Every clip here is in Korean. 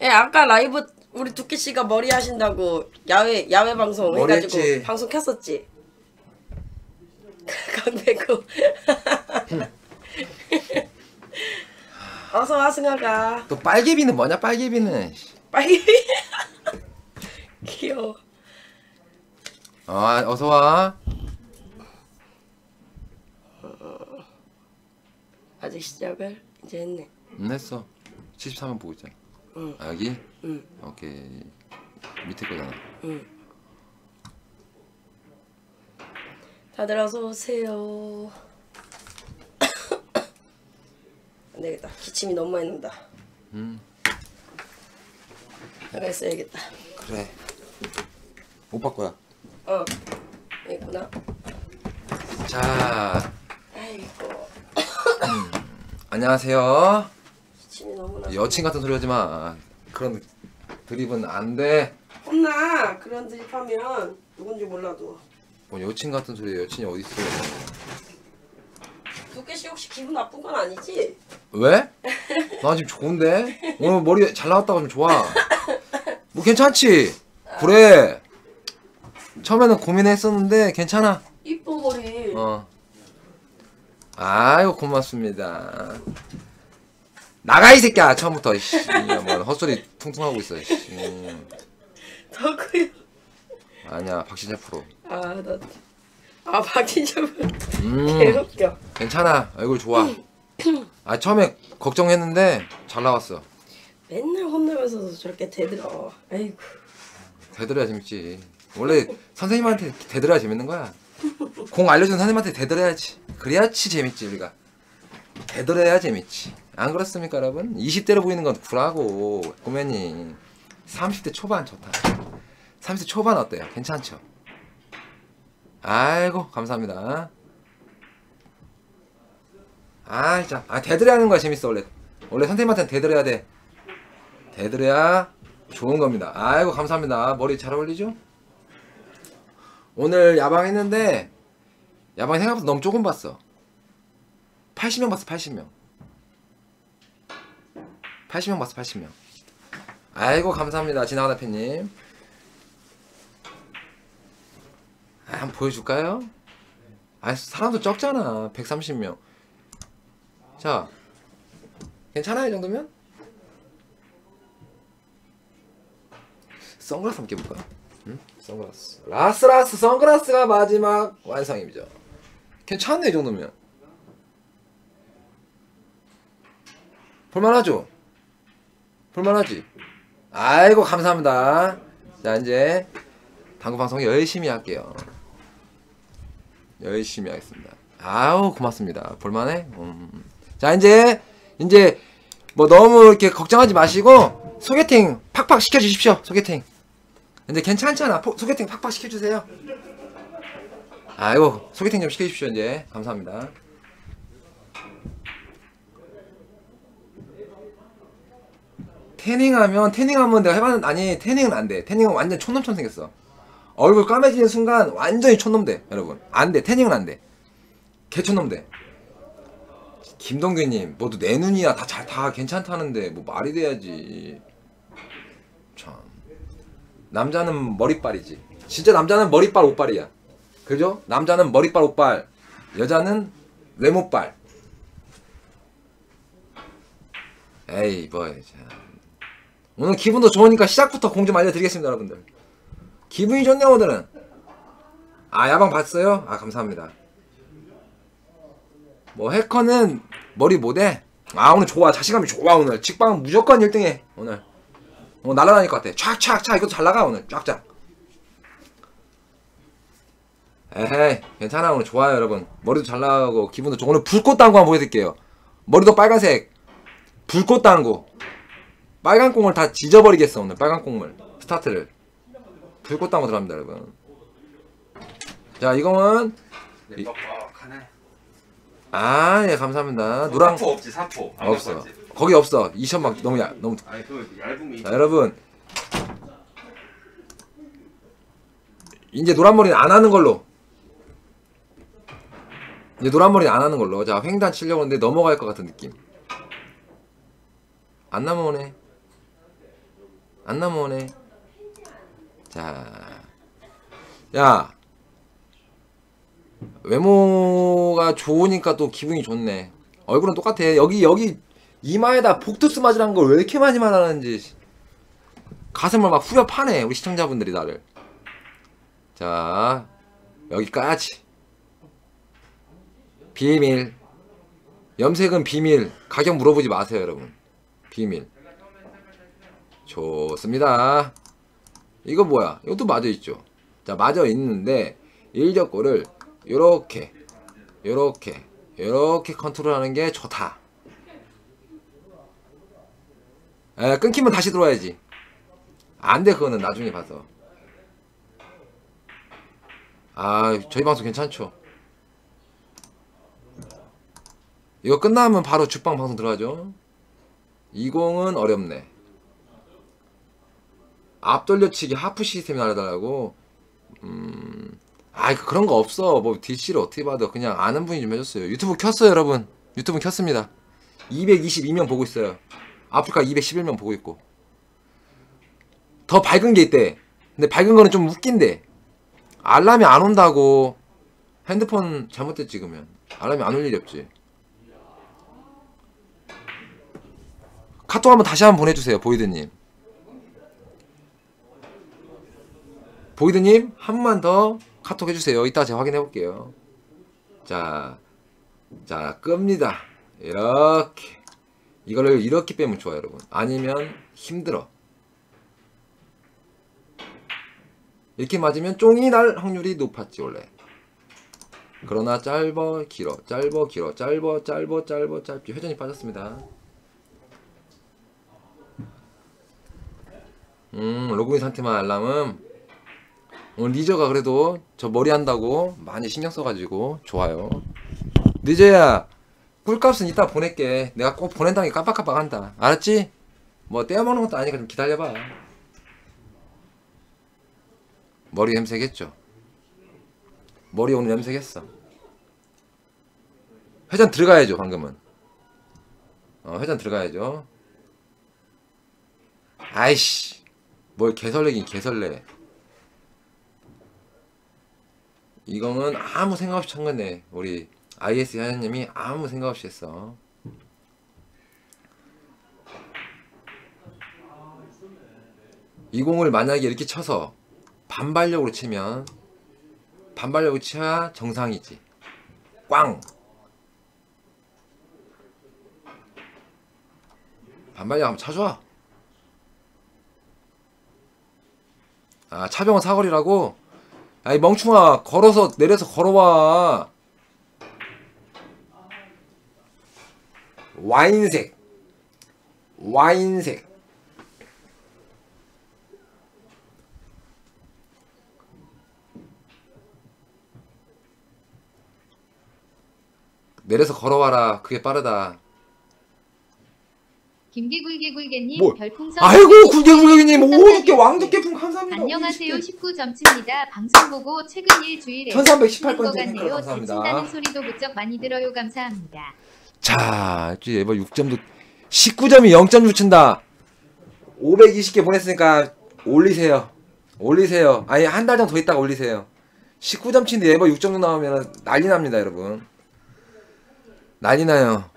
예, 아까 라이브 우리 두끼 씨가 머리 하신다고 야외 야외 방송 머리 해가지고 했지. 방송 켰었지. 강백호. 어서 와 승아가. 또 빨개비는 뭐냐 빨개비는 빨리. 귀여워. 아 어서 와 아직 시작을 이제 했네. 응, 했어 73번 보고 있잖아 응. 아, 여기? 응. 오케이 밑에 거잖아 응. 다들 어서 오세요. 안 되겠다. 기침이 너무 많이 난다. 음 나가 있어야겠다. 그래 오빠 거야 어. 있구나. 자 아이고. 안녕하세요 기침이 너무 나. 여친 같은 소리 하지 마 그런 드립은 안돼 혼나. 그런 드립하면 누군지 몰라도. 뭐 여친 같은 소리 여친이 어디 있어 두께 씨 혹시 기분 나쁜 건 아니지? 왜? 나 지금 좋은데 오늘 머리 잘 나왔다고 좀 좋아 뭐 괜찮지 그래 처음에는 고민했었는데 괜찮아 이뻐 머리. 어. 아유 고맙습니다. 나가 이 새끼야 처음부터 씨, 뭐 헛소리 퉁퉁 하고 있어. 씨. 음, 덕후요. 아니야 박신재 프로. 아 나. 아 박진섭. 음 개웃겨. 괜찮아 얼굴 좋아. 아 처음에 걱정했는데 잘 나왔어. 맨날 혼나면서도 저렇게 대들어. 아이고. 대들어야 재밌지. 원래 선생님한테 대들어야 재밌는 거야. 공 알려준 선생님한테 대들어야지. 그래야지 재밌지 우리가. 대들어야 재밌지. 안 그렇습니까 여러분? 20대로 보이는 건 굴하고 고면이 30대 초반 좋다. 30대 초반 어때요? 괜찮죠? 아이고 감사합니다. 아 진짜 아 대들어야 하는 거야 재밌어 원래. 원래 선생님한테 대들어야 돼. 대들어야 좋은 겁니다. 아이고 감사합니다. 머리 잘 어울리죠? 오늘 야방 했는데 야방 생각보다 너무 조금 봤어. 80명 봤어 80명. 80명 봤어 80명. 아이고 감사합니다 지나가다 팬님. 아, 한번 보여줄까요? 아 사람도 적잖아 130명. 자 괜찮아요 이 정도면? 선글라스 한번 껴볼까? 응? 선글라스. 라스라스 선글라스가 마지막 완성입니다. 괜찮네 이 정도면. 볼만하죠? 볼만하지? 아이고 감사합니다. 자 이제 당구 방송 열심히 할게요. 열심히 하겠습니다. 아우 고맙습니다. 볼만해? 음. 자 이제 이제 뭐 너무 이렇게 걱정하지 마시고 소개팅 팍팍 시켜주십시오. 소개팅. 근데 괜찮잖아. 포- 소개팅 팍팍 시켜주세요. 아이고 소개팅 좀 시켜주십시오 이제 감사합니다. 태닝하면 태닝하면 내가 해봤는데 아니 태닝은 안 돼. 태닝은 완전 촌놈처럼 생겼어. 얼굴 까매지는 순간 완전히 촌놈 돼 여러분. 안 돼. 태닝은 안 돼. 개촌놈 돼. 김동규님, 뭐도 내 눈이야 다 잘 다 괜찮다는데 뭐 말이 돼야지. 참. 남자는 머리빨이지. 진짜 남자는 머리빨 옷빨이야. 그죠? 남자는 머리빨 옷빨, 여자는 외모빨. 에이 뭐 참. 오늘 기분도 좋으니까 시작부터 공 좀 알려드리겠습니다 여러분들. 기분이 좋네요 오늘은. 아 야방 봤어요? 아 감사합니다. 뭐 해커는 머리 못해. 아 오늘 좋아 자신감이 좋아 오늘 직방은 무조건 1등해 오늘. 어 날아다닐 것 같아. 촥촥촥 이것도 잘 나가 오늘 쫙쫙. 에헤이 괜찮아 오늘 좋아요 여러분. 머리도 잘 나가고 기분도 좋고 오늘 불꽃 당구 한번 보여드릴게요. 머리도 빨간색. 불꽃 당구. 빨간 공을 다 지져버리겠어 오늘 빨간 공을 스타트를. 불꽃 당구 들어갑니다 여러분. 자 이거는 네, 뻑뻑하네. 아예 감사합니다. 노랑 사포 없지 사포. 안 없어. 거기 없어. 이션 막 너무 얇 너무. 아니 그 얇음이. 자 여러분 이제 노란머리는 안 하는 걸로. 이제 노란머리는 안 하는 걸로. 자, 횡단 치려고 하는데 넘어갈 것 같은 느낌. 안 넘어오네. 안 넘어오네. 자. 야. 외모가 좋으니까 또 기분이 좋네. 얼굴은 똑같아. 여기, 여기, 이마에다 복투스 맞으란 걸왜 이렇게 많이 말하는지. 가슴을 막 후벼 파네. 우리 시청자분들이 나를. 자, 여기까지. 비밀. 염색은 비밀. 가격 물어보지 마세요, 여러분. 비밀. 좋습니다. 이거 뭐야? 이것도 맞아 있죠. 자, 맞아 있는데 일적고를 요렇게 요렇게 요렇게 컨트롤하는 게 좋다. 에, 끊기면 다시 들어와야지. 안 돼, 그거는 나중에 봐서. 아, 저희 방송 괜찮죠? 이거 끝나면 바로 죽방 방송 들어가죠? 20은 어렵네. 앞돌려치기 하프 시스템이 나르더라고. 음, 아, 그런 거 없어. 뭐, DC를 어떻게 봐도 그냥 아는 분이 좀 해줬어요. 유튜브 켰어요, 여러분. 유튜브 켰습니다. 222명 보고 있어요. 아프리카 211명 보고 있고. 더 밝은 게 있대. 근데 밝은 거는 좀 웃긴데. 알람이 안 온다고. 핸드폰 잘못됐 찍으면. 알람이 안 올 일이 없지. 카톡 한번 다시 한번 보내주세요, 보이드님. 보이드님, 한 번만 더 카톡 해주세요. 이따 제가 확인해 볼게요. 자, 자, 끕니다. 이렇게. 이거를 이렇게 빼면 좋아요, 여러분. 아니면 힘들어. 이렇게 맞으면 쫑이 날 확률이 높았지, 원래. 그러나 짧어, 길어, 짧어, 길어, 짧어, 짧어, 짧어, 짧지. 회전이 빠졌습니다. 음, 로그인 상태만 알람은 오늘 리저가 그래도 저 머리 한다고 많이 신경 써가지고 좋아요. 리저야, 꿀값은 이따 보낼게. 내가 꼭 보낸다는 게 깜빡깜빡한다. 알았지? 뭐 떼어먹는 것도 아니니까 좀 기다려봐. 머리 염색했죠? 머리 오늘 염색했어. 회전 들어가야죠, 방금은. 어, 회전 들어가야죠. 아이씨. 뭘 개설레긴 개설레. 이거는 아무 생각 없이 한 건데, 우리 IS 하나님이 아무 생각 없이 했어. 이 공을 만약에 이렇게 쳐서 반발력으로 치면 반발력으로 쳐야 정상이지. 꽝! 반발력 한번 쳐줘. 아, 차병원 사거리라고? 아이, 멍충아, 걸어서, 내려서 걸어와. 와인색. 와인색. 내려서 걸어와라. 그게 빠르다. 김개굴개굴개님 뭐? 별풍선 아이고, 120 굴개굴개님, 감사합니다. 오두께 왕두께풍 감사합니다. 안녕하세요 50개. 19점치입니다. 방송 보고 최근 일 주일에 1318것 번째 댓글 같네요. 감사합니다. 다친다는 소리도 무척 많이 들어요. 감사합니다. 자, 이제 에버 6점도 19점이 0점 붙인다. 520개 보냈으니까 올리세요. 올리세요. 아니 한 달 정도 더 있다가 올리세요. 19점 치인데 에버 6점 나오면 난리 납니다, 여러분. 난리 나요.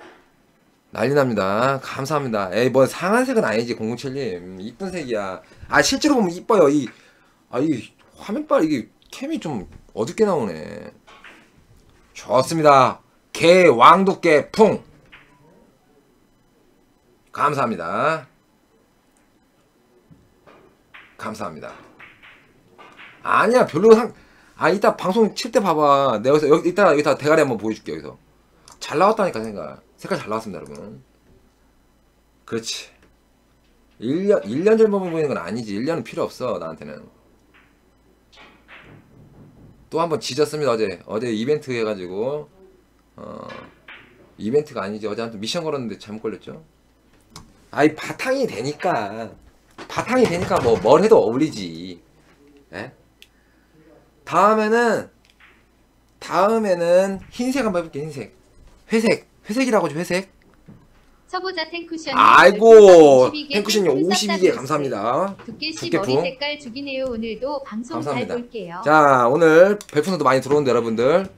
난리 납니다. 감사합니다. 에이, 뭐 상한색은 아니지, 007님. 이쁜 색이야. 아, 실제로 보면 이뻐요. 이, 아, 이 화면빨, 이게 캠이 좀 어둡게 나오네. 좋습니다. 개, 왕도개, 풍. 감사합니다. 감사합니다. 아니야, 별로 상, 아, 이따 방송 칠 때 봐봐. 내가 여기서, 여기, 이따, 여기다 대가리 한번 보여줄게, 여기서. 잘 나왔다니까, 생각. 색깔 잘 나왔습니다, 여러분. 그렇지. 1년, 1년 전만 보이는 건 아니지. 1년은 필요 없어, 나한테는. 또 한번 지졌습니다, 어제. 어제 이벤트 해가지고, 어, 이벤트가 아니지. 어제 한테 미션 걸었는데 잘못 걸렸죠? 아이, 바탕이 되니까. 바탕이 되니까 뭐, 뭘 해도 어울리지. 예? 다음에는 다음에는 흰색 한번 해볼게 흰색 회색 회색이라고 죠 회색 서보자 탱쿠션 아이고 탱크신님 52개 감사합니다 두께씨 두께풍. 머리 색깔 죽이네요 오늘도 방송 감사합니다. 잘 볼게요 자 오늘 별풍선도 많이 들어오는데 여러분들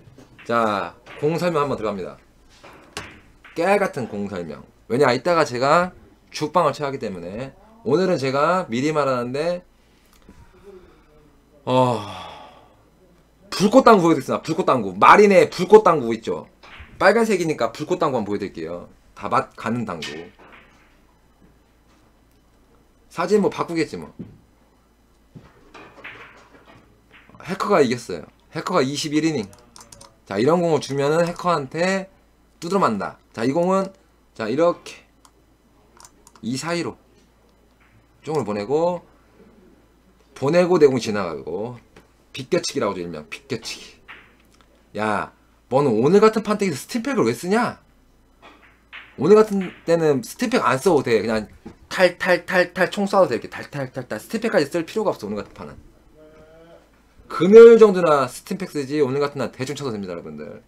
자 공설명 한번 들어갑니다. 깨알같은 공설명. 왜냐 이따가 제가 죽방을 쳐야 하기 때문에. 오늘은 제가 미리 말하는데 어 불꽃당구 보여드리겠습니다. 불꽃당구. 마린의 불꽃당구 있죠? 빨간색이니까 불꽃당구 한번 보여드릴게요. 다 맛 가는 당구. 사진 뭐 바꾸겠지 뭐. 해커가 이겼어요. 해커가 21이닝. 자, 이런 공을 주면은 해커한테 두드러 만다. 자, 이 공은 자, 이렇게 이 사이로 쪽을 보내고 보내고 내공 지나가고 빗겨치기라고 하죠, 일명 빗겨치기. 야, 너는 오늘 같은 판때기에서 스팀팩을 왜 쓰냐? 오늘 같은 때는 스팀팩 안 써도 돼. 그냥 탈탈탈탈 총 쏴도 돼. 이렇게 탈탈탈탈 스팀팩까지 쓸 필요가 없어, 오늘 같은 판은. 금요일 정도나 스팀팩 쓰지 오늘 같은 날 대충 쳐도 됩니다 여러분들.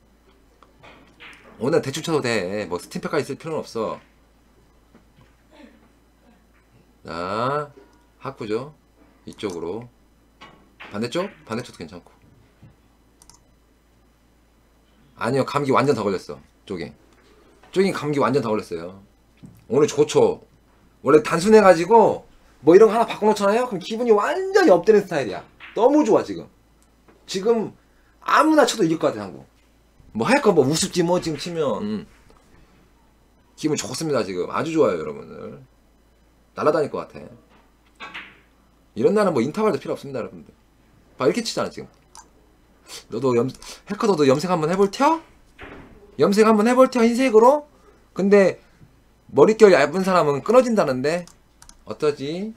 오늘 대충 쳐도 돼뭐 스팀 팩까지 쓸 필요는 없어. 자 하쿠죠? 이쪽으로. 반대쪽? 반대쪽도 괜찮고. 아니요 감기 완전 다 걸렸어 쪽이. 쪽이 감기 완전 다 걸렸어요. 오늘 좋죠? 원래 단순해가지고 뭐 이런 거 하나 바꿔놓잖아요? 그럼 기분이 완전 히 업되는 스타일이야 너무 좋아 지금. 지금 아무나 쳐도 이길 것 같아 한국. 뭐 할 거 뭐 우습지 뭐 지금 치면. 음. 기분 좋습니다 지금. 아주 좋아요 여러분들. 날아다닐 것 같아. 이런 날은 뭐 인터벌도 필요 없습니다 여러분들. 봐 이렇게 치잖아 지금. 너도 염 해커 너도 염색 한번 해볼 텨? 염색 한번 해볼 텨 흰색으로? 근데 머릿결 얇은 사람은 끊어진다는데? 어떠지?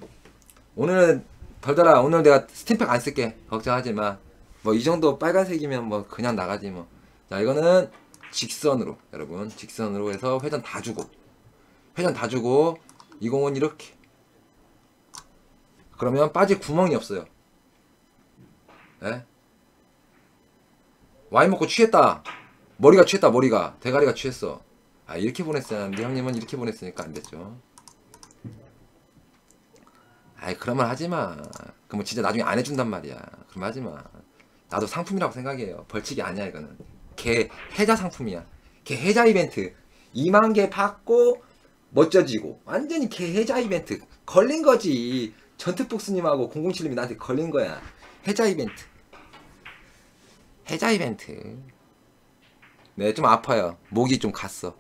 오늘은 별달아 오늘 내가 스팀팩 안 쓸게 걱정하지 마. 뭐 이 정도 빨간색이면 뭐 그냥 나가지 뭐. 자 이거는 직선으로 여러분 직선으로 해서 회전 다 주고 회전 다 주고 이 공은 이렇게 그러면 빠질 구멍이 없어요. 예? 와인 먹고 취했다. 머리가 취했다 머리가 대가리가 취했어. 아 이렇게 보냈어야 하는데 형님은 이렇게 보냈으니까 안 됐죠. 아이 그런 말 하지 마. 그럼 진짜 나중에 안 해준단 말이야. 그럼 하지 마. 나도 상품이라고 생각해요. 벌칙이 아니야 이거는. 개 해자 상품이야. 개 해자 이벤트. 2만 개 받고 멋져지고 완전히 개 해자 이벤트 걸린 거지. 전투복스님하고 007님이 나한테 걸린 거야. 혜자 이벤트. 혜자 이벤트. 네, 좀 아파요. 목이 좀 갔어.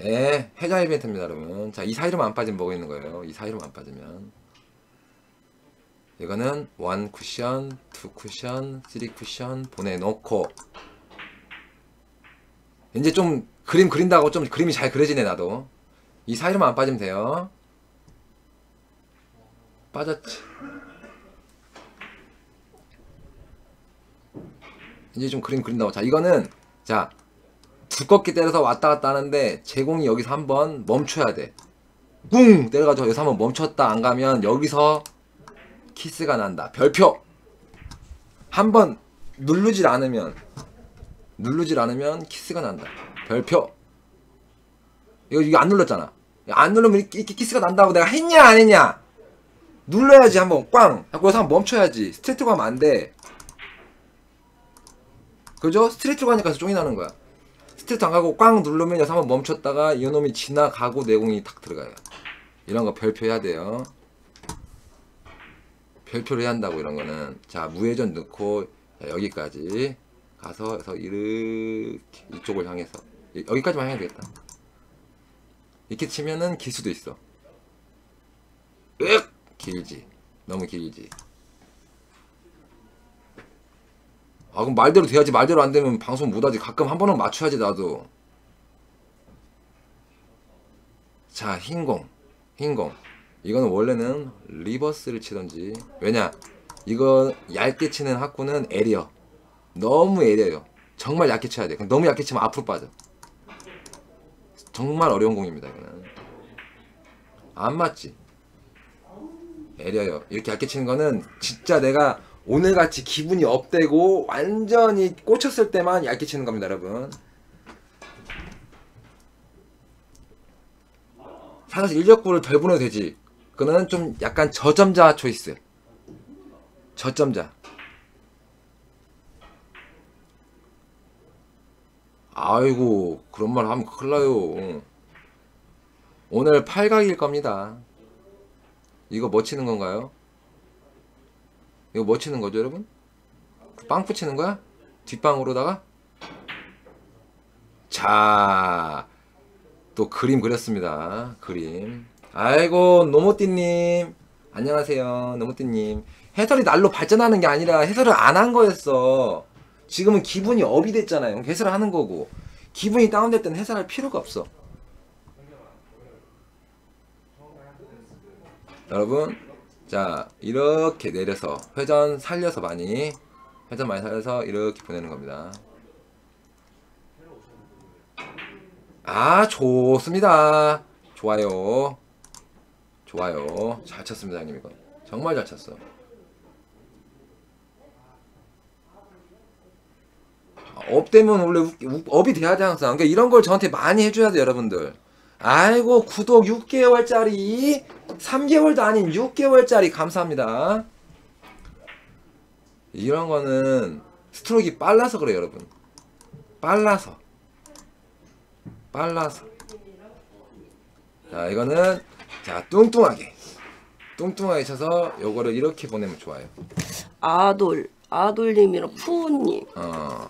예, 혜자 이벤트입니다, 여러분. 자, 이 사이로만 안 빠지면 뭐가 있는 거예요? 이 사이로만 안 빠지면. 이거는 one 쿠션, two 쿠션, three 쿠션 보내놓고. 이제 좀 그림 그린다고 좀 그림이 잘 그려지네, 나도. 이 사이로만 안 빠지면 돼요. 빠졌지. 이제 좀 그림 그린다고. 자, 이거는, 자, 두껍게 때려서 왔다 갔다 하는데 제공이 여기서 한번 멈춰야 돼. 꿍 때려가지고 여기서 한번 멈췄다 안 가면 여기서 키스가 난다. 별표. 한번 누르질 않으면 누르질 않으면 키스가 난다. 별표. 이거 이거 안 눌렀잖아. 안 누르면 이렇게, 키스가 난다고 내가 했냐 안 했냐? 눌러야지 한번 꽝. 하고 여기서 한번 멈춰야지. 스트레이트로 가면 안 돼. 그죠? 스트레이트로 가니까 쫑이 나는 거야. 스트레이트 안 가고 꽝 누르면 여기서 한번 멈췄다가 이놈이 지나가고 내공이 탁 들어가요. 이런 거 별표해야 돼요. 별표를 해야 한다고 이런 거는 자 무회전 넣고 자, 여기까지 가서 그래서 이렇게 이쪽을 향해서 이- 여기까지만 해야 되겠다. 이렇게 치면은 길 수도 있어. 으악 길지. 너무 길지. 아 그럼 말대로 돼야지. 말대로 안 되면 방송 못하지. 가끔 한 번은 맞춰야지 나도. 자 흰공. 흰공. 이거는 원래는 리버스를 치던지. 왜냐? 이거 얇게 치는 학구는 에리어. 너무 에리어요. 정말 얇게 쳐야 돼. 너무 얇게 치면 앞으로 빠져. 정말 어려운 공입니다 이거는. 안 맞지? 애려요. 이렇게 얇게 치는 거는 진짜 내가 오늘같이 기분이 업되고 완전히 꽂혔을 때만 얇게 치는 겁니다, 여러분. 사실 일적구를 덜 보내도 되지. 그거는 좀 약간 저점자 초이스. 저점자. 아이고 그런 말 하면 큰일 나요. 오늘 팔각일 겁니다. 이거 뭐 치는 건가요? 이거 뭐 치는 거죠, 여러분? 빵 붙이는 거야? 뒷방으로다가? 자, 또 그림 그렸습니다. 그림. 아이고, 노모띠님. 안녕하세요, 노모띠님. 해설이 날로 발전하는 게 아니라 해설을 안 한 거였어. 지금은 기분이 업이 됐잖아요. 해설을 하는 거고. 기분이 다운될 때는 해설할 필요가 없어. 여러분, 자, 이렇게 내려서 회전 살려서 많이, 회전 많이 살려서 이렇게 보내는 겁니다. 아, 좋습니다. 좋아요. 좋아요. 잘 쳤습니다, 형님, 이거. 정말 잘 쳤어. 아, up 되면 원래 up이 돼야 돼, 항상. 그러니까 이런 걸 저한테 많이 해줘야 돼, 여러분들. 아이고, 구독 6개월짜리, 3개월도 아닌 6개월짜리 감사합니다. 이런 거는 스트로크가 빨라서 그래요, 여러분. 빨라서. 빨라서. 자, 이거는 자, 뚱뚱하게. 뚱뚱하게 쳐서 요거를 이렇게 보내면 좋아요. 아돌 아돌님이랑 푸우님 어.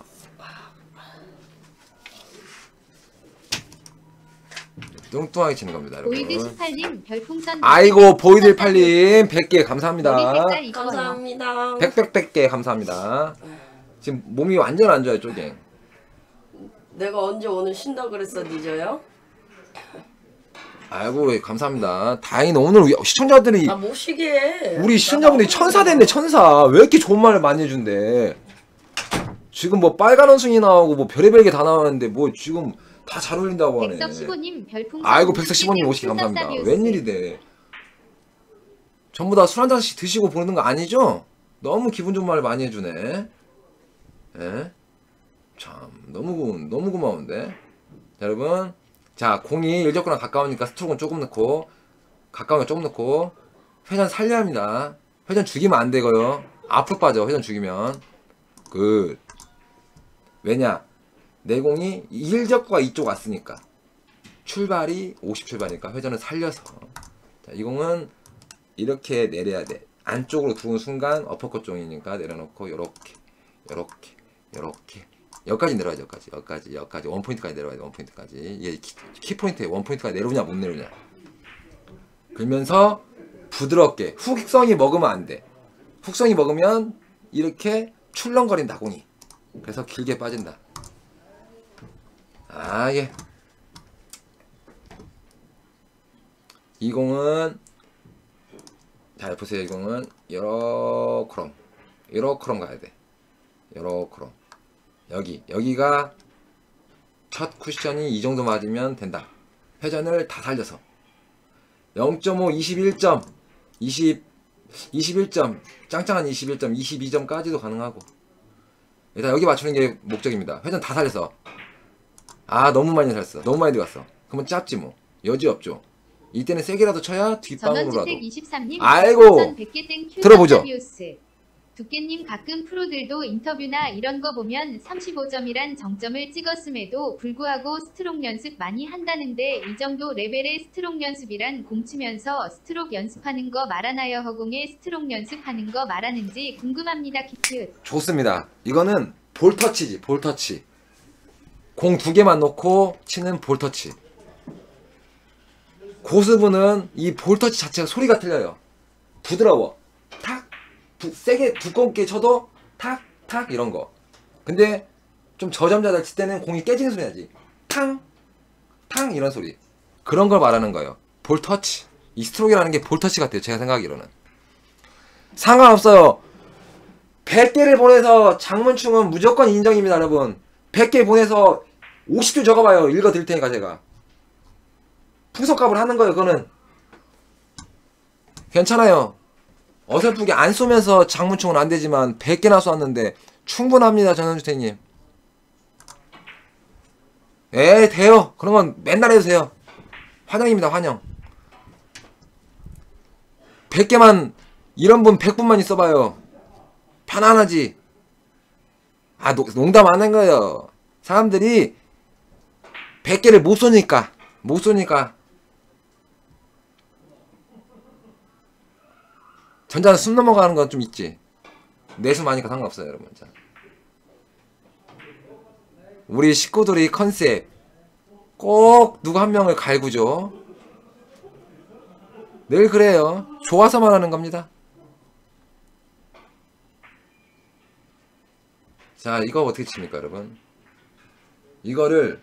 뚱뚱하게 치는 겁니다, 여러분. 보이드 18님 별풍선 아이고, 보이들 팔림 100개 감사합니다. 감사합니다. 백백백개 감사합니다. 지금 몸이 완전 안 좋아요, 쪼갱. 내가 언제 오늘 쉰다 그랬어 늦어요? 아이고, 예, 감사합니다. 다행히 오늘 우리 시청자들이 아못 쉬게 해. 우리 시청자분들이 천사 됐네, 천사. 왜 이렇게 좋은 말을 많이 해준대? 지금 뭐 빨간 원숭이 나오고 뭐 별의별 게 다 나왔는데 뭐 지금 다 잘 어울린다고 하네. 백석 15님 별풍선 아이고 백석 15님 오시기 감사합니다. 웬일이대? 전부 다 술 한 잔씩 드시고 보는 거 아니죠? 너무 기분 좋은 말 많이 해주네. 예? 참 너무 고, 너무 고마운데. 자, 여러분, 자 공이 일적구랑 가까우니까 스트로크는 조금 넣고 가까우니까 조금 넣고 회전 살려야 합니다. 회전 죽이면 안 되고요. 앞으로 빠져 회전 죽이면 그 왜냐 내 공이 일적과 이쪽 왔으니까. 출발이 50 출발이니까 회전을 살려서. 자, 이 공은 이렇게 내려야 돼. 안쪽으로 들어오는 순간 어퍼컷 쫑이니까 내려놓고 요렇게 요렇게 요렇게. 여기까지 내려가지 여기까지. 여기까지 여기까지. one 포인트까지 내려가야 돼 one 포인트까지. 이게 키, 키 포인트에 one 포인트가 내려오냐 못 내려오냐. 그러면서 부드럽게 훅성이 먹으면 안돼. 훅성이 먹으면 이렇게 출렁거린다 공이. 그래서 길게 빠진다 아, 예. 이 공은 잘 보세요. 이 공은 요렇크롬 요렇크롬 가야 돼. 요렇크롬 여기 여기가 첫 쿠션이 이 정도 맞으면 된다. 회전을 다 살려서 0.5 21점 20 21점 짱짱한 21점 22점까지도 가능하고 일단 여기 맞추는 게 목적입니다. 회전 다 살려서 아 너무 많이 살았어. 너무 많이 들어갔어. 그러면 짧지 뭐. 여지 없죠. 이때는 세게라도 쳐야 뒷방으로라도. 전원주택 23님 아이고. 별풍선 100개 thank you 들어보죠. 두께님 가끔 프로들도 인터뷰나 이런 거 보면 35점이란 정점을 찍었음에도 불구하고 스트록 연습 많이 한다는데 이 정도 레벨의 스트록 연습이란 공 치면서 스트록 연습하는 거 말하나요? 허공에 스트록 연습하는 거 말하는지 궁금합니다 키큐 좋습니다. 이거는 볼터치지 볼터치 공 두 개만 놓고 치는 볼터치. 고수분은 이 볼터치 자체가 소리가 틀려요. 부드러워. 탁 두, 세게 두껍게 쳐도 탁 탁 이런 거. 근데 좀 저점자들 칠 때는 공이 깨지는 소리 나지. 탕 탕 이런 소리. 그런 걸 말하는 거예요. 볼터치. 이 스트로크라는 게 볼터치 같아요. 제가 생각하기로는. 상관없어요. 100개를 보내서 장문충은 무조건 인정입니다, 여러분. 100개 보내서 50줄 적어봐요. 읽어 드릴 테니까 제가. 풍속값을 하는 거예요, 그거는. 괜찮아요. 어설프게 안 쏘면서 장문충은 안 되지만 100개나 쏘았는데 충분합니다 전현주태님 에 돼요 그런 건 맨날 해주세요 환영입니다 환영 100개만 이런 분 100분만 있어봐요 편안하지 아 노- 농담 안 한 거예요 사람들이 100개를 못 쏘니까 못 쏘니까. 전자는 숨 넘어가는 건 좀 있지. 내수 많으니까 상관없어요 여러분. 자. 우리 식구들이 컨셉. 꼭 누구 한 명을 갈구죠. 늘 그래요. 좋아서만 하는 겁니다. 자 이거 어떻게 칩니까 여러분? 이거를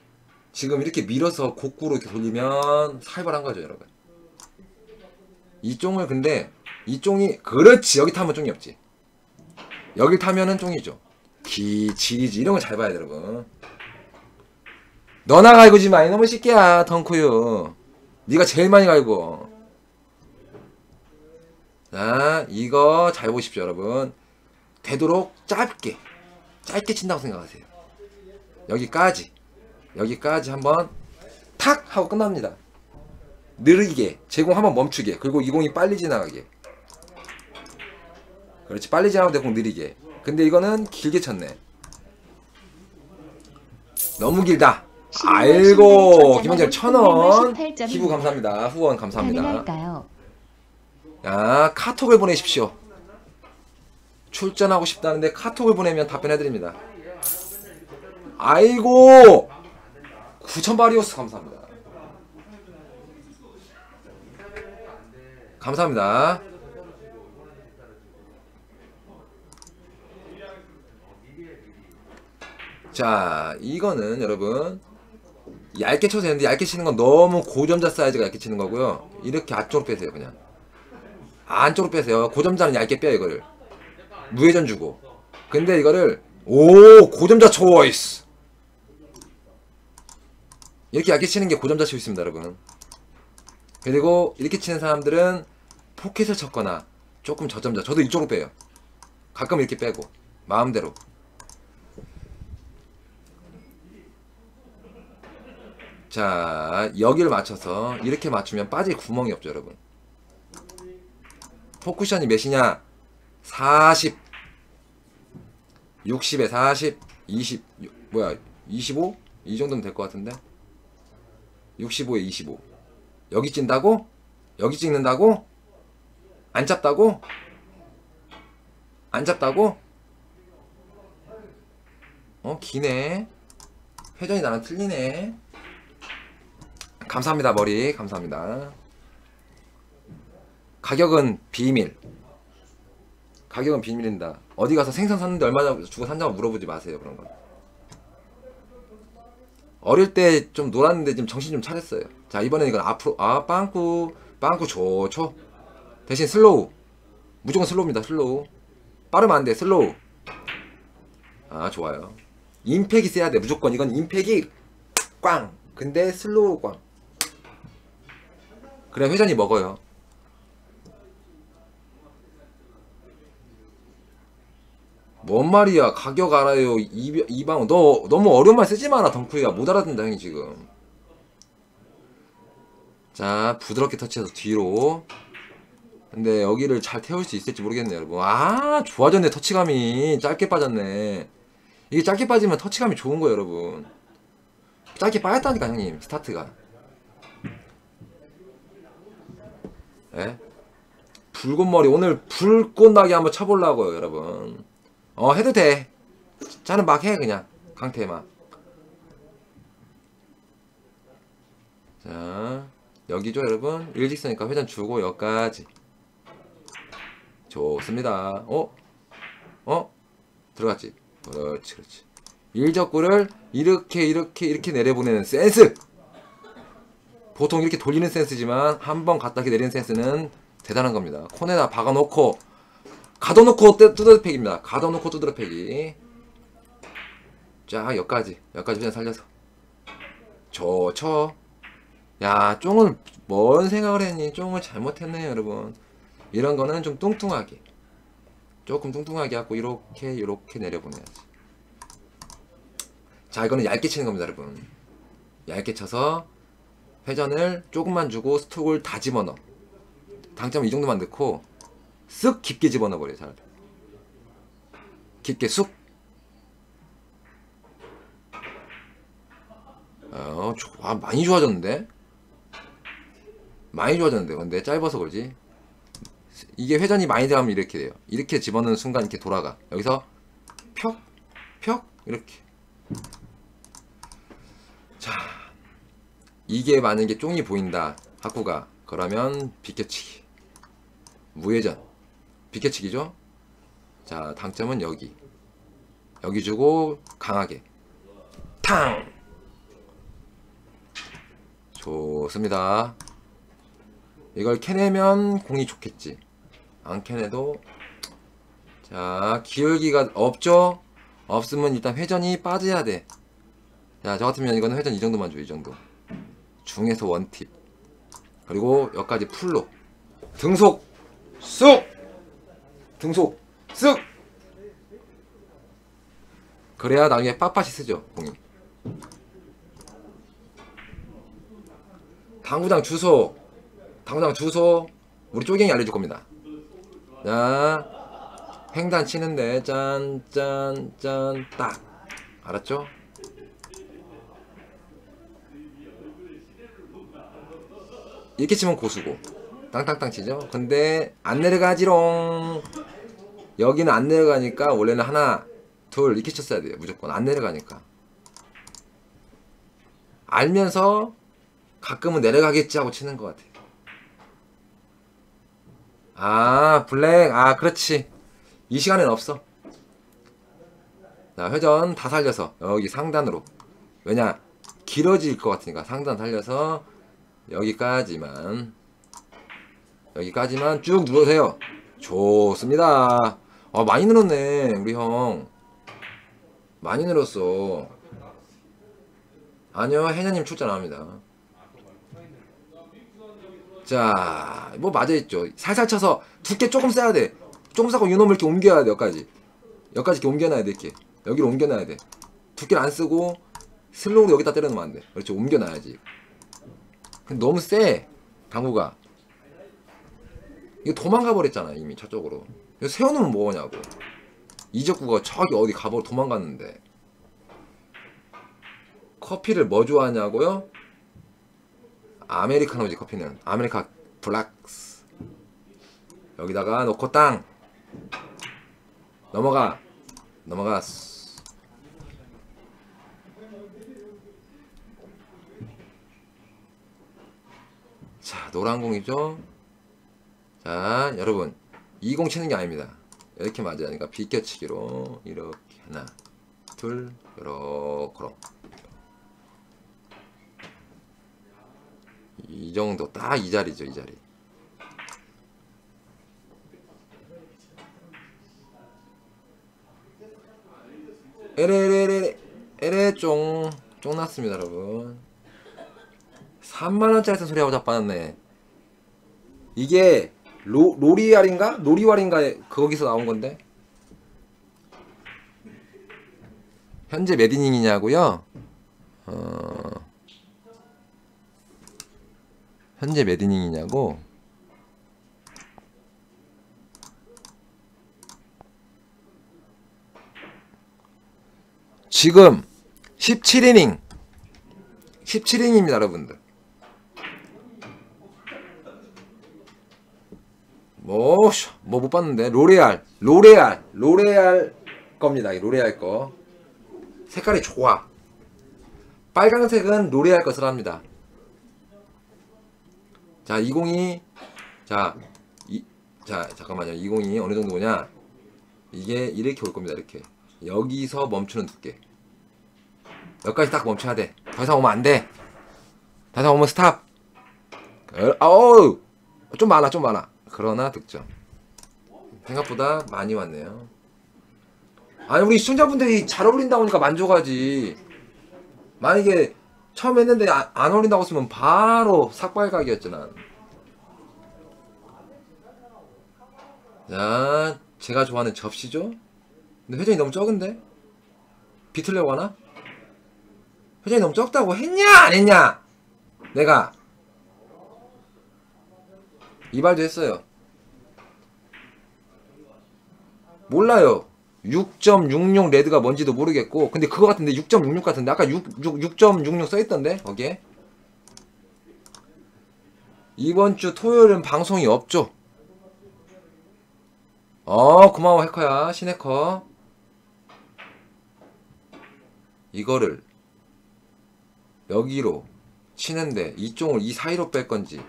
지금 이렇게 밀어서 곡구로 이렇게 돌리면 살벌한 거죠 여러분. 이 쫑을 근데 이 쫑이 그렇지. 여기 타면 쫑이 없지. 여기 타면은 쫑이죠. 기, 지리지. 이런 걸 잘 봐야 돼 여러분. 너나 갈구지 마 이놈의 새끼야 덩크유. 네가 제일 많이 갈고. 자 이거 잘 보십시오 여러분. 되도록 짧게 짧게 친다고 생각하세요. 여기까지 여기까지 한번 탁 하고 끝납니다. 느리게 제공 한번 멈추게 그리고 이 공이 빨리 지나가게. 그렇지 빨리 지나가면 공 느리게. 근데 이거는 길게 쳤네. 너무 길다. 아이고 김현철 천원. 기부 감사합니다. 후원 감사합니다? 야 카톡을 보내십시오. 출전하고 싶다는데 카톡을 보내면 답변해드립니다. 아이고 9천 바리오스 감사합니다. 감사합니다. 자 이거는 여러분 얇게 쳐도 되는데 얇게 치는 건 너무 고점자 사이즈가 얇게 치는 거고요. 이렇게 앞쪽으로 빼세요 그냥. 안쪽으로 빼세요. 고점자는 얇게 빼요 이거를. 무회전 주고. 근데 이거를 오 고점자 초이스 이렇게 얇게 치는 게 고점자 초이스입니다 여러분. 그리고 이렇게 치는 사람들은 포켓을 쳤거나 조금 저점자 저도 이쪽으로 빼요. 가끔 이렇게 빼고 마음대로. 자 여기를 맞춰서 이렇게 맞추면 빠질 구멍이 없죠 여러분. 포쿠션이 몇이냐? 40 60에 40 20 유- 뭐야 25? 이 정도면 될 것 같은데 65에 25 여기 찐다고? 여기 찍는다고? 안 잡다고? 안 잡다고? 어 기네 회전이 나랑 틀리네 감사합니다 머리 감사합니다 가격은 비밀 가격은 비밀입니다 어디 가서 생선 샀는데 얼마 주고 샀냐고 물어보지 마세요 그런 건 어릴 때 좀 놀았는데 지금 정신 좀 차렸어요. 자 이번엔 이건 앞으로 아 빵꾸 빵꾸 좋죠 대신 slow. 무조건 slow입니다 slow. 빠르면 안 돼 slow. 아 좋아요. 임팩이 세야 돼 무조건. 이건 임팩이 꽝. 근데 slow 꽝. 그래 회전이 먹어요 뭔 말이야? 가격 알아요. 이, 이방 너 너무 어려운 말 쓰지 마라 덩크야 못 알아듣는다 형이 지금. 자 부드럽게 터치해서 뒤로. 근데 여기를 잘 태울 수 있을지 모르겠네 여러분. 아 좋아졌네 터치감이. 짧게 빠졌네. 이게 짧게 빠지면 터치감이 좋은 거예요 여러분. 짧게 빠졌다니까 형님 스타트가. 예? 붉은 머리 오늘 불꽃나게 한번 쳐보려고요 여러분 어 해도 돼 자는 막 해 그냥 강태 막 자, 여기죠, 여러분. 일직선이니까 회전 주고 여기까지. 좋습니다. 어? 어? 들어갔지? 그렇지, 그렇지. 일적구를 이렇게, 이렇게, 이렇게 내려보내는 센스! 보통 이렇게 돌리는 센스지만 한 번 갔다 이렇게 내리는 센스는 대단한 겁니다. 콘에다 박아놓고 가둬놓고 뜯- 뚜드러패기입니다. 가둬놓고 뚜드러패기. 자, 여기까지. 여기까지 그냥 살려서. 좋죠. 야, 쫑을 뭔 생각을 했니? 쫑을 잘못했네요, 여러분. 이런 거는 좀 뚱뚱하게 조금 뚱뚱하게 하고 이렇게 이렇게 내려보내야지 자 이거는 얇게 치는 겁니다 여러분 얇게 쳐서 회전을 조금만 주고 스톡을 다 집어넣어 당점 이 정도만 넣고 쓱 깊게 집어넣어버려 잘 깊게 쑥. 어, 조- 아, 많이 좋아졌는데? 많이 좋아졌는데 근데 짧아서 그러지? 이게 회전이 많이 들어가면 이렇게 돼요. 이렇게 집어넣는 순간 이렇게 돌아가. 여기서 펴, 펴 이렇게. 자 이게 만약에 쫑이 보인다 학구가. 그러면 비켜치기. 무회전 비켜치기죠? 자 당점은 여기. 여기 주고 강하게. 탕! 좋습니다. 이걸 캐내면 공이 좋겠지. 안 캐내도. 자 기울기가 없죠? 없으면 일단 회전이 빠져야 돼 자 저 같으면 이거는 회전 이 정도만 줘 이 정도. 중에서 원팁. 그리고 여기까지 풀로. 등속! 쑥 등속. 쓱 그래야 나중에 빳빳이 쓰죠 공이. 당구장 주소. 당구장 주소. 우리 쪼갱이 알려줄 겁니다. 자 횡단 치는데 짠 짠 짠 딱. 알았죠? 이렇게 치면 고수고 땅땅땅 치죠. 근데 안 내려가지롱. 여기는 안 내려가니까 원래는 하나 둘 이렇게 쳤어야 돼요 무조건. 안 내려가니까. 알면서 가끔은 내려가겠지 하고 치는 것 같아요. 아 블랙. 아 그렇지. 이 시간엔 없어. 자 회전 다 살려서 여기 상단으로. 왜냐 길어질 것 같으니까 상단 살려서 여기까지만 여기까지만 쭉 눌러세요 좋습니다 아 많이 늘었네 우리 형 많이 늘었어 아니요 해녀님 출전 안 합니다 자, 뭐 맞아있죠. 살살 쳐서 두께 조금 써야 돼. 조금 싸고 이놈을 이렇게 옮겨야 돼, 여기까지. 여기까지 이렇게 옮겨놔야 돼, 이렇게. 여기로 옮겨놔야 돼. 두께를 안 쓰고 슬로우로 여기다 때려놓으면 안 돼. 그렇지, 옮겨놔야지. 너무 세, 당구가. 이거 도망가 버렸잖아, 이미 저쪽으로. 세워놓으면 뭐하냐고. 이적구가 저기 어디 가버려 도망갔는데. 커피를 뭐 좋아하냐고요? 아메리카노지 커피는 아메리카 블락스 여기다가 놓고 땅 넘어가 넘어가 자 노란 공이죠 자 여러분. 이공 치는 게 아닙니다. 이렇게 맞아야 하니까 비껴치기로 이렇게 하나 둘 요렇게 이 정도 딱 이 자리죠 이 자리. 에레레레레 에레 쫑 쫑났습니다 여러분. 3만원짜리 쓴 소리하고 자빠졌네. 이게 로, 로리알인가? 로리왈인가 거기서 나온 건데 현재 몇 이닝이냐고요? 어... 현재 몇 이닝이냐고 지금 17이닝 17이닝입니다 여러분들 뭐 뭐 못 봤는데 로레알 로레알 로레알 겁니다 이 로레알 거 색깔이 좋아 빨강색은 로레알 것을 합니다 자, 20이 자, 이, 자, 잠깐만요. 20이 어느 정도냐? 이게 이렇게 올 겁니다. 이렇게. 여기서 멈추는 두께. 여기까지 딱 멈춰야 돼. 더 이상 오면 안 돼. 더 이상 오면 스탑. 어, 어우! 좀 많아, 좀 많아. 그러나 득점. 생각보다 많이 왔네요. 아니, 우리 시청자분들이 잘 어울린다고 하니까 만족하지. 만약에 처음 했는데 아- 안 어울린다고 했으면 바로 삭발각이었잖아. 자, 제가 좋아하는 접시죠? 근데 회전이 너무 적은데? 비틀려고 하나? 회전이 너무 적다고 했냐? 안 했냐? 내가 이발도 했어요. 몰라요. 6.66 레드가 뭔지도 모르겠고 근데 그거 같은데 6.66 같은데 아까 6, 6, 6.66 써있던데 거기에? 이번 주 토요일은 방송이 없죠? 어 고마워 해커야. 신해커. 이거를 여기로 치는데 이쪽을 이 사이로 뺄 건지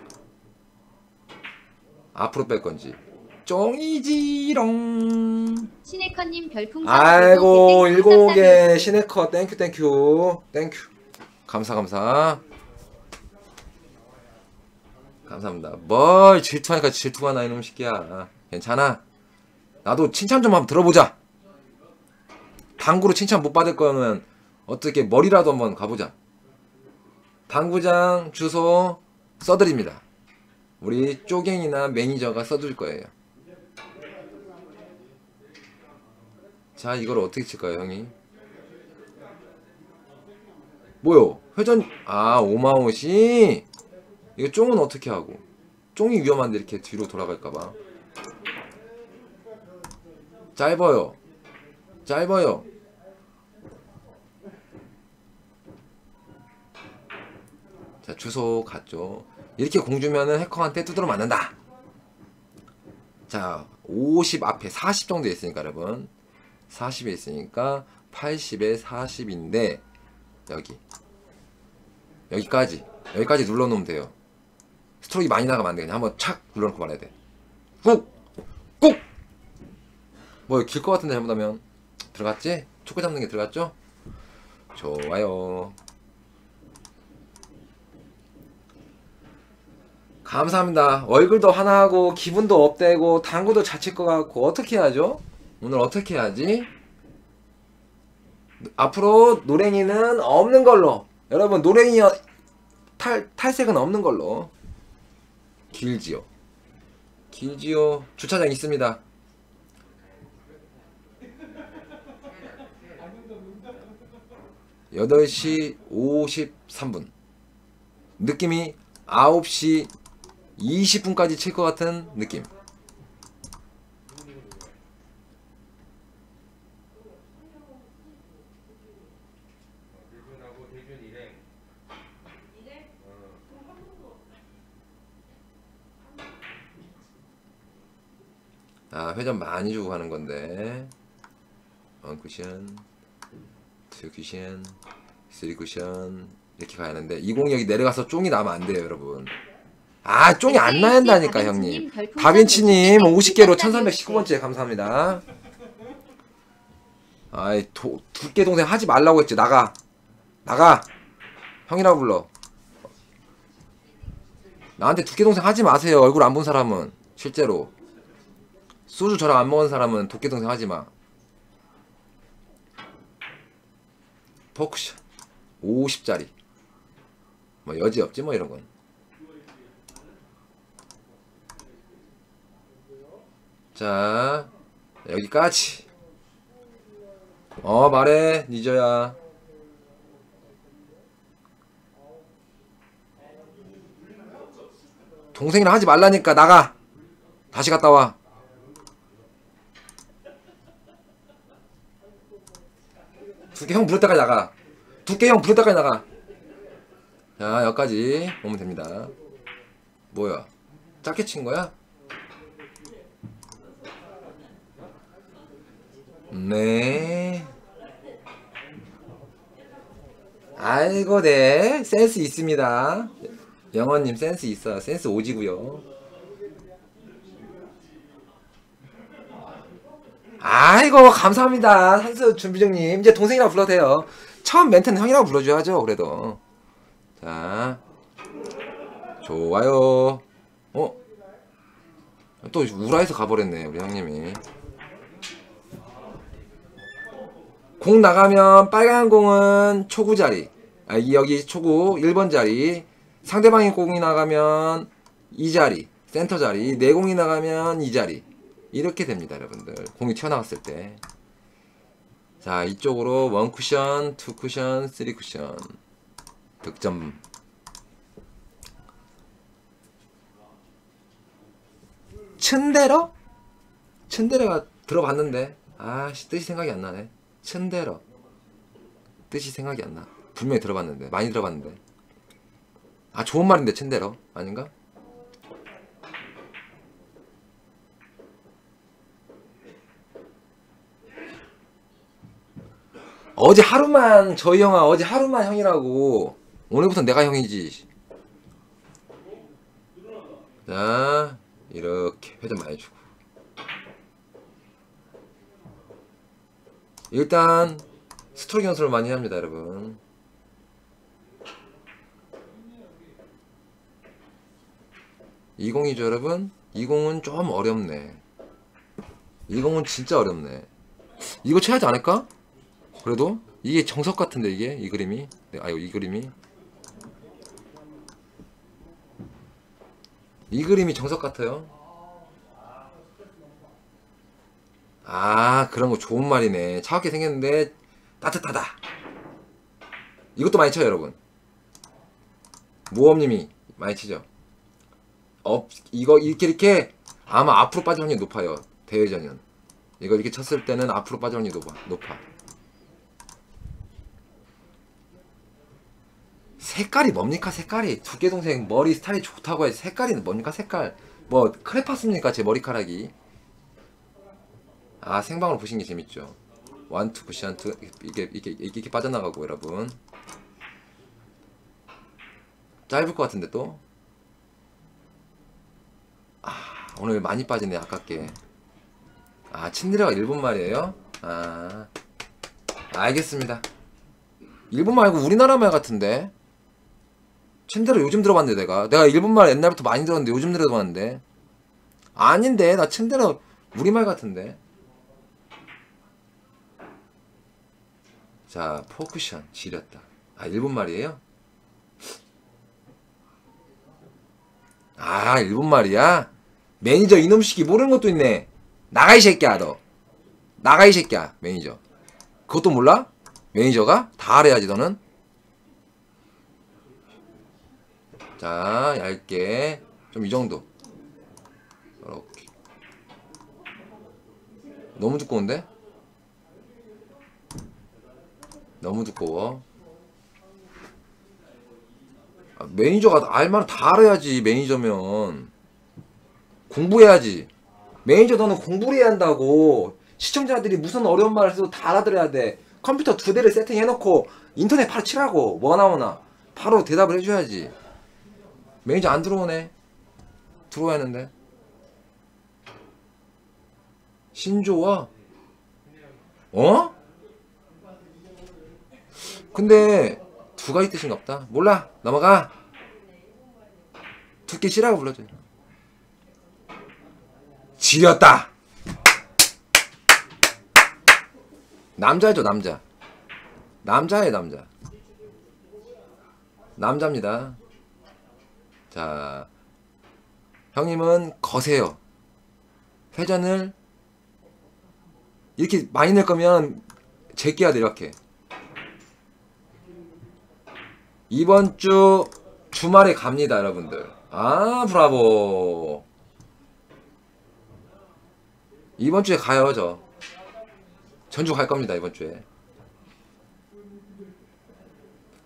앞으로 뺄 건지 쫑이지롱. 시네커님 별풍선 아이고 일곱. 개. 시네커 thank you thank you. thank you. 감사 감사. 감사합니다. 뭘 질투하니까 질투가 나 이놈 새끼야. 괜찮아? 나도 칭찬 좀 한번 들어보자. 당구로 칭찬 못 받을 거면 어떻게 머리라도 한번 가보자. 당구장 주소 써드립니다. 우리 쪼갱이나 매니저가 써줄 거예요 자 이걸 어떻게 칠까요 형이? 뭐요? 회전 아 오마옷이 이거 쫑은 어떻게 하고? 쫑이 위험한데 이렇게 뒤로 돌아갈까봐. 짧아요. 짧아요. 자 주소 갔죠. 이렇게 공주면은 해커한테 두드러 맞는다. 자50 앞에 40 정도 있으니까 여러분 40에 있으니까 80에 40인데 여기 여기까지 여기까지 눌러놓으면 돼요 스트로크 많이 나가면 안 돼. 그냥 한번 착 눌러놓고 말아야 돼. 꾹! 꾹! 뭐, 길 것 같은데 잘못하면. 들어갔지? 초코 잡는 게 들어갔죠? 좋아요. 감사합니다. 얼굴도 하나하고, 기분도 업되고, 당구도 잘칠것 같고, 어떻게 해야죠? 오늘 어떻게 해야지? 앞으로 노랭이는 없는 걸로. 여러분, 노랭이 탈, 탈색은 없는 걸로. 길지요. 길지요. 주차장 있습니다. 여덟 시 53분. 느낌이 9시 20분까지 칠 것 같은 느낌. 대준하고 대준 일행. 아, 회전 많이 주고 가는 건데. 원 쿠션, 투 쿠션, 쓰리 쿠션 이렇게 가야 하는데 이 공격이 내려가서 쫑이 나면 안 돼요, 여러분. 아, 쫑이 안 나야 한다니까, 형님. 다빈치님 50개로 1319번째 감사합니다. 아이, 도, 두께 동생 하지 말라고 했지. 나가. 나가. 형이라고 불러. 나한테 두께 동생 하지 마세요. 얼굴 안 본 사람은. 실제로. 소주 저랑 안 먹은 사람은 도끼 동생 하지 마. 포크샷 50짜리. 뭐 여지 없지 뭐 이런 건. 자 여기까지. 어 말해 니저야. 동생이랑 하지 말라니까 나가. 다시 갔다 와. 두께 형 부를 때까지 나가. 두께 형 부를 때까지 나가. 자, 여기까지 오면 됩니다. 뭐야? 짧게 친 거야? 네. 아이고, 네. 센스 있습니다. 영원님 센스 있어요. 센스 오지고요. 아이고 감사합니다. 산수 준비중님. 이제 동생이라고 불러도 돼요. 처음 멘트는 형이라고 불러줘야죠 그래도. 자. 좋아요. 어? 또 우라에서 가버렸네 우리 형님이. 공 나가면 빨간 공은 초구 자리. 아 이- 여기 초구 1번 자리. 상대방의 공이 나가면 이 자리. 센터 자리. 내 공이 나가면 이 자리 이렇게 됩니다 여러분들. 공이 튀어나왔을 때. 자 이쪽으로 원 쿠션, 투 쿠션, 쓰리 쿠션. 득점. 츤데레? 츤데러가 들어봤는데. 아씨 뜻이 생각이 안 나네. 츤데러. 뜻이 생각이 안 나. 분명히 들어봤는데 많이 들어봤는데. 아 좋은 말인데 츤데러. 아닌가? 어제 하루만 저희 형아 어제 하루만 형이라고. 오늘부터 내가 형이지. 자 이렇게 회전 많이 주고. 일단 스트로크 연습을 많이 합니다 여러분. 이 공이죠 여러분? 이 공은 좀 어렵네. 이 공은 진짜 어렵네. 이거 쳐야 하지 않을까? 그래도 이게 정석 같은데 이게? 이 그림이? 네, 아유 이 그림이? 이 그림이 정석 같아요? 아 그런 거 좋은 말이네. 차갑게 생겼는데 따뜻하다. 이것도 많이 쳐요 여러분. 모험님이 많이 치죠. 업 이거 이렇게 이렇게 아마 앞으로 빠질 확률이 높아요. 대회전은 이거 이렇게 쳤을 때는 앞으로 빠질 확률이 높아 높아 색깔이 뭡니까? 색깔이 두께 동생 머리 스타일이 좋다고 해 색깔이 뭡니까? 색깔. 뭐 크레파스입니까? 제 머리카락이? 아 생방으로 보신 게 재밌죠. 원투 쿠션 투 이게 이게 이게 빠져나가고 여러분. 짧을 것 같은데 또? 아, 오늘 많이 빠지네 아깝게. 아 츤데레가 일본 말이에요? 아. 알겠습니다. 일본 말고 우리나라 말 같은데 친드레 요즘 들어봤는데 내가 내가 일본 말 옛날부터 많이 들었는데 요즘 들어봤는데 아닌데 나 친드레 우리말 같은데 자 포쿠션 지렸다 아 일본 말이에요? 아 일본 말이야? 매니저 이놈 시기 모르는 것도 있네 나가 이 새끼야 너 나가 이 새끼야 매니저 그것도 몰라? 매니저가? 다 알아야지 너는 자 얇게. 좀 이 정도. 이렇게. 너무 두꺼운데? 너무 두꺼워. 아, 매니저가 알만은 다 알아야지 매니저면. 공부해야지. 매니저 너는 공부를 해야 한다고. 시청자들이 무슨 어려운 말을 해도 다 알아들어야 돼. 컴퓨터 두 대를 세팅해놓고 인터넷 바로 치라고 나오나. 바로 대답을 해줘야지 매니저 안 들어오네. 들어와야 하는데. 신조어? 어? 근데 두 가지 뜻인가 보다. 몰라. 넘어가. 두께 씨라고 불러줘. 지렸다. 남자죠 남자. 남자예 남자. 남자입니다 자 형님은 거세요. 회전을 이렇게 많이 낼 거면 제껴야 돼 이렇게. 이번 주 주말에 갑니다 여러분들. 아 브라보. 이번 주에 가요 저. 전주 갈 겁니다 이번 주에.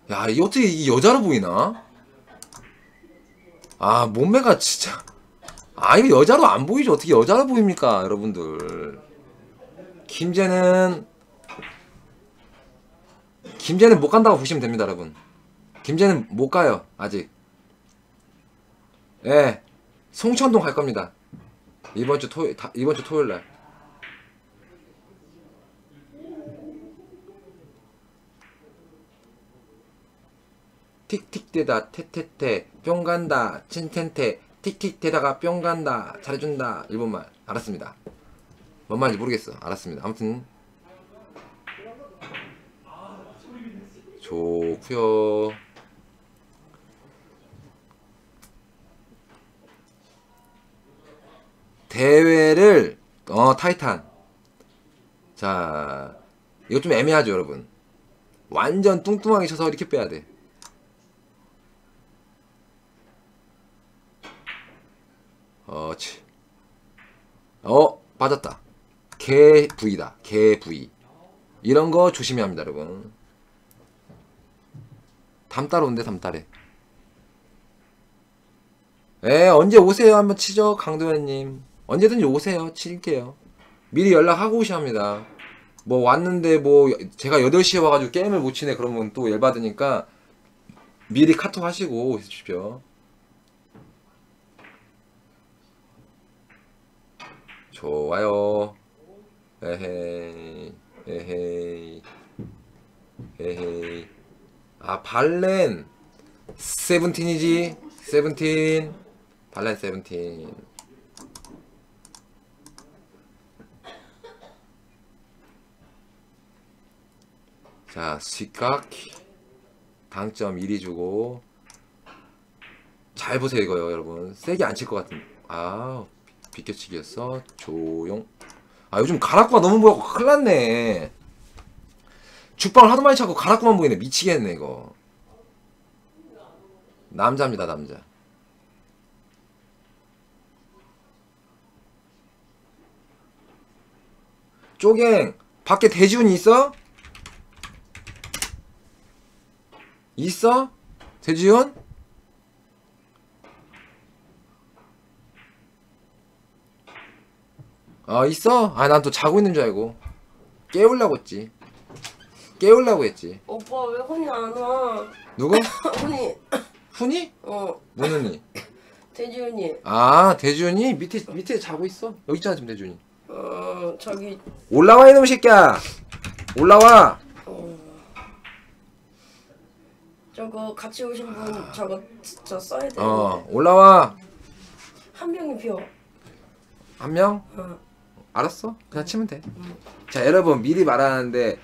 야 이 어떻게 이 여자로 보이나 아 몸매가 진짜. 아 이거 여자로 안 보이죠? 어떻게 여자로 보입니까 여러분들? 김제는 김제는 못 간다고 보시면 됩니다 여러분. 김제는 못 가요 아직. 예. 송천동 갈 겁니다. 이번 주 토요 다- 이번 주 토요일 날 틱틱대다 테테테 뿅 간다 친텐테 틱틱대다가 뿅 간다 잘해준다 일본말. 알았습니다. 뭔 말인지 모르겠어. 알았습니다. 아무튼. 좋구요. 대회를 어 타이탄. 자 이거 좀 애매하죠 여러분. 완전 뚱뚱하게 쳐서 이렇게 빼야 돼 어치 어 빠졌다. 개 부위다. 개 부위. 이런 거 조심해야 합니다 여러분. 담 따로 온대 담 따래 에 언제 오세요? 한번 치죠 강도현님. 언제든지 오세요. 칠게요. 미리 연락하고 오셔야 합니다. 뭐 왔는데 뭐 제가 8시에 와가지고 게임을 못 치네 그러면 또 열받으니까 미리 카톡 하시고 오십시오 좋아요. 에헤이 에헤이 에헤이. 아 발렌. 세븐틴이지? 세븐틴. 발렌 세븐틴. 자 시카키 당점 1위 주고. 잘 보세요 이거요 여러분. 세게 안 칠 것 같은 아 비껴치기였어 조용 아 요즘 가락구가 너무 보여고 큰일 났네 죽방을 하도 많이 차고 가락구만 보이네 미치겠네 이거 남자입니다 남자 쪼갱 밖에 대지운이 있어? 있어? 대지운? 아 있어? 아 난 또 자고 있는 줄 알고 깨우려고 했지 깨우려고 했지 오빠 왜 혼이 안 와? 누구? 혼이 훈이? 어 문훈이 대지훈이 아 대준이 밑에 밑에 자고 있어 여기 있잖아 지금 대준이 어 저기 올라와 이놈 새끼야 올라와 어 저거 같이 오신 분 저거 저 써야 돼. 어 올라와 한 명이 비어. 한 명? 어. 알았어. 그냥 치면 돼 자 여러분 미리 말하는데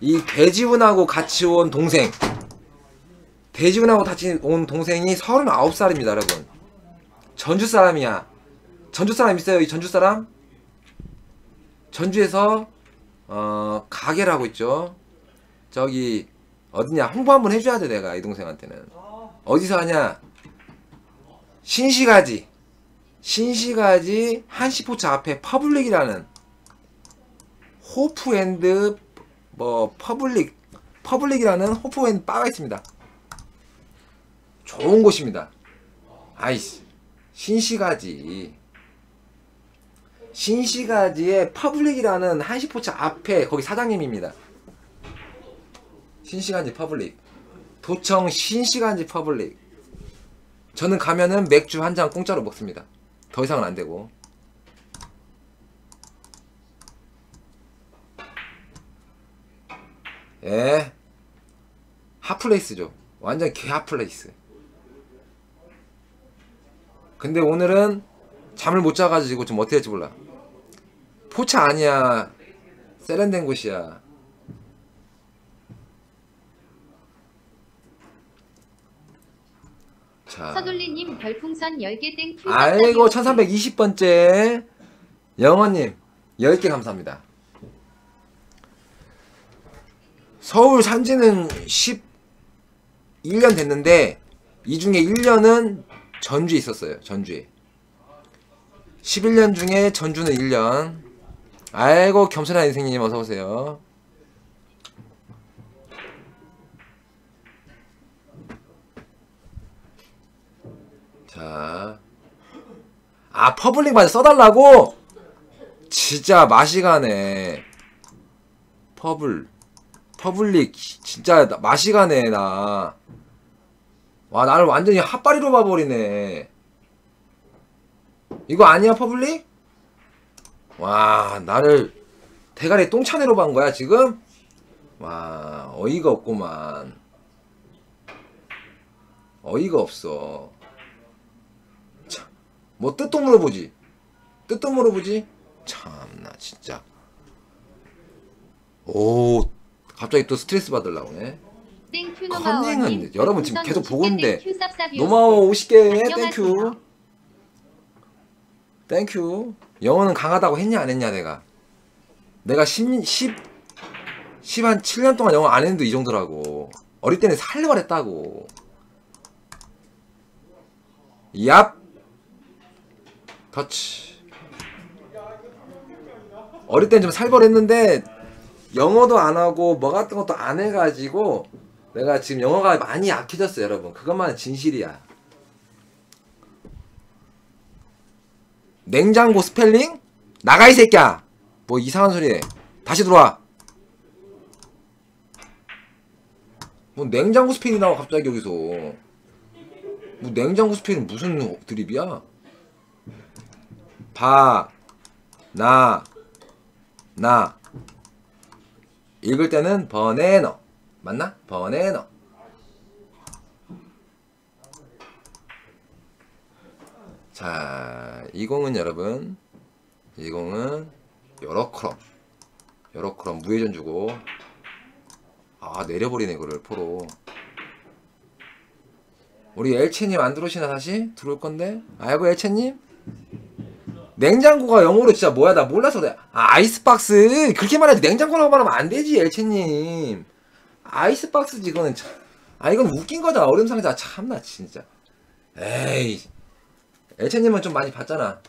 이 대지훈하고 같이 온 동생. 대지훈하고 같이 온 동생이 39살입니다 여러분. 전주 사람이야. 전주 사람 있어요 이 전주 사람? 전주에서 어 가게를 하고 있죠. 저기 어디냐? 홍보 한번 해줘야 돼 내가 이 동생한테는. 어디서 하냐? 신시가지 신시가지 한시포차 앞에 퍼블릭이라는 호프 and 뭐 퍼블릭 퍼블릭이라는 호프 and 바가 있습니다. 좋은 곳입니다. 아이씨 신시가지 신시가지의 퍼블릭이라는 한시포차 앞에 거기 사장님입니다. 신시가지 퍼블릭 도청 신시가지 퍼블릭 저는 가면은 맥주 한 잔 공짜로 먹습니다. 더 이상은 안 되고. 예. hot place죠. 완전 개 hot place. 근데 오늘은 잠을 못 자가지고 좀 어떻게 할지 몰라. 포차 아니야. 세련된 곳이야. 자. 서둘리님 별풍선 10개 땡 큐. 아이고 1320번째. 영원님 10개 감사합니다. 서울 산지는 11년 됐는데 이 중에 1년은 전주에 있었어요 전주에. 11년 중에 전주는 1년. 아이고 겸손한 인생님 어서오세요 자 아 퍼블릭 맞아 써달라고? 진짜 맛이 가네 퍼블 퍼블릭 진짜 나- 맛이 가네 나 와 나를 완전히 핫바리로 봐버리네 이거 아니야 퍼블릭? 와 나를 대가리 똥차내로 본 거야 지금? 와 어이가 없구만 어이가 없어 참, 뭐 뜻도 물어보지. 뜻도 물어보지? 참나 진짜. 오 갑자기 또 스트레스 네 땡큐 컨닝은 노마원님 여러분 지금 계속 보고 50개 있는데 땡큐 쌉쌉이 노마오 50개 안녕하세요. 땡큐. 땡큐. 영어는 강하다고 했냐 안 했냐 내가? 내가 10, 10, 10 한 7년 동안 영어 안 했는데 이 정도라고. 어릴 때는 살려고 했다고. 얍 터치 어릴 땐 좀 살벌했는데 영어도 안 하고 뭐 같은 것도 안 해가지고 내가 지금 영어가 많이 약해졌어 여러분. 그것만 진실이야. 냉장고 스펠링? 나가 이 새끼야! 뭐 이상한 소리 해. 다시 들어와. 뭐 냉장고 스펠링 나와 갑자기 여기서. 뭐 냉장고 스펠링 무슨 드립이야 바, 나, 나. 읽을 때는 banana. 맞나? banana. 자, 이 공은 여러분, 이 공은 여러크럼. 여러크럼 무회전 주고, 아, 내려버리네, 이거를, 포로. 우리 엘체님 안 들어오시나 다시? 들어올 건데? 아이고, 엘체님? 냉장고가 영어로 진짜 뭐야? 나 몰라서 그래. 아, 아이스박스. 그렇게 말해도 냉장고라고 말하면 안 되지 엘체님. 아이스박스지 이거는 참. 아 이건 웃긴 거다. 어려운 상자. 참나 진짜. 에이. 엘체님은 좀 많이 봤잖아.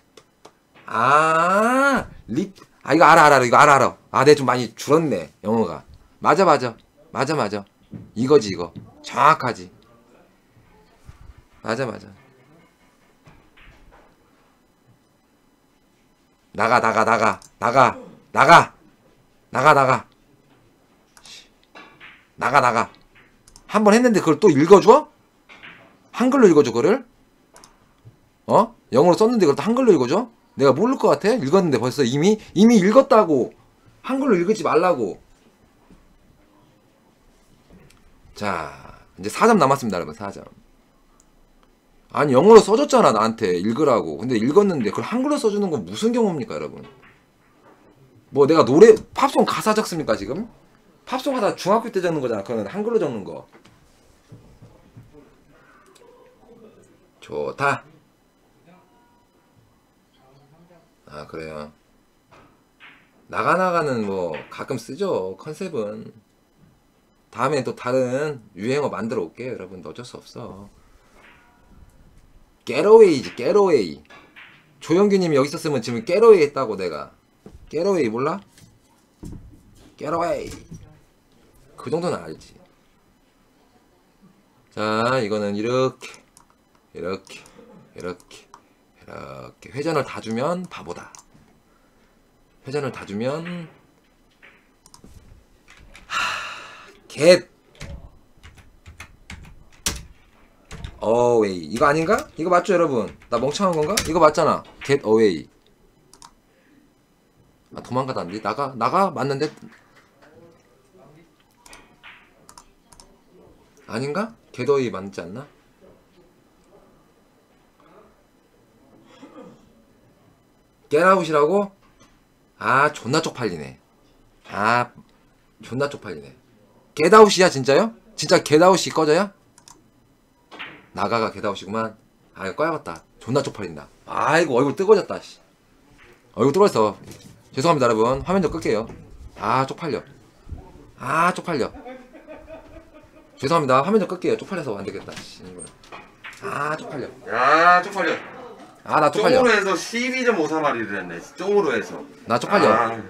아립 아 이거 알아 알아 이거 알아 알아. 아내좀 많이 줄었네 영어가. 맞아 맞아. 맞아 맞아. 이거지 이거. 정확하지. 맞아 맞아 나가 나가 나가 나가 나가 나가 나가 나가 나가 한 번 했는데 그걸 또 읽어줘? 한글로 읽어줘 그걸? 어? 영어로 썼는데 그걸 또 한글로 읽어줘? 내가 모를 것 같아? 읽었는데 벌써 이미 이미 읽었다고 한글로 읽지 말라고 자 이제 4점 남았습니다 여러분 4점 아니 영어로 써줬잖아 나한테. 읽으라고. 근데 읽었는데 그걸 한글로 써주는 건 무슨 경우입니까 여러분? 뭐 내가 노래 팝송 가사 적습니까 지금? 팝송 가사 중학교 때 적는 거잖아 그거는 한글로 적는 거. 좋다. 아 그래요. 나가 나가는 뭐 가끔 쓰죠 컨셉은. 다음에 또 다른 유행어 만들어 올게요 여러분. 어쩔 수 없어 깨러웨이지 깨러웨이 조영규님이 여기 있었으면 지금 깨러웨이 했다고 내가. 깨러웨이 몰라? 깨러웨이 그 정도는 알지. 자 이거는 이렇게 이렇게 이렇게 이렇게. 회전을 다 주면 바보다. 회전을 다 주면 겟 어웨이 이거 아닌가? 이거 맞죠 여러분? 나 멍청한 건가? 이거 맞잖아 get away 아 도망가다는데 나가 나가 맞는데 아닌가? get away 맞지 않나? get out이라고? 아 존나 쪽팔리네 아 존나 쪽팔리네 get out이야 진짜요? 진짜 get out이 꺼져요? 나가가 개다우시구만. 아, 이거 꺼야겠다. 존나 쪽팔린다. 아이고, 얼굴 뜨거워졌다, 씨. 얼굴 뜨거웠어. 죄송합니다, 여러분. 화면 좀 끌게요. 아, 쪽팔려. 아, 쪽팔려. 죄송합니다. 화면 좀 끌게요. 쪽팔려서 안 되겠다, 씨. 이거. 아, 쪽팔려. 야 쪽팔려 아, 나 쪽팔려. 쪽으로 해서 12.53마리를 했네 쪽으로 해서 나 쪽팔려. 아,